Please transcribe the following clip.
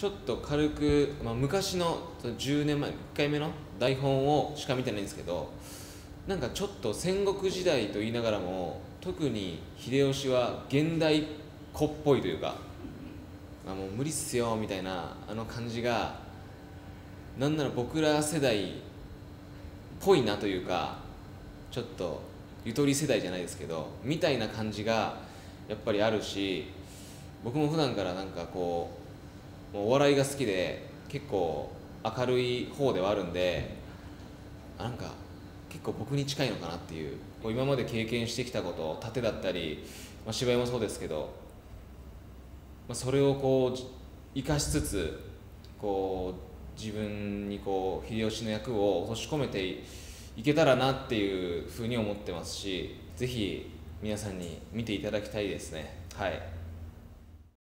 ちょっと軽く、まあ、昔の10年前1回目の台本をしか見てないんですけどなんかちょっと戦国時代と言いながらも特に秀吉は現代っ子っぽいというかあもう無理っすよみたいなあの感じがなんなら僕ら世代っぽいなというかちょっとゆとり世代じゃないですけどみたいな感じがやっぱりあるし僕も普段からなんかこうもうお笑いが好きで結構明るい方ではあるんであなんか結構僕に近いのかなっていうこう今まで経験してきたこと盾だったり、まあ、芝居もそうですけど、まあ、それをこう生かしつつこう自分にこう秀吉の役を閉じ込めていけたらなっていうふうに思ってますしぜひ皆さんに見ていただきたいですね。はい。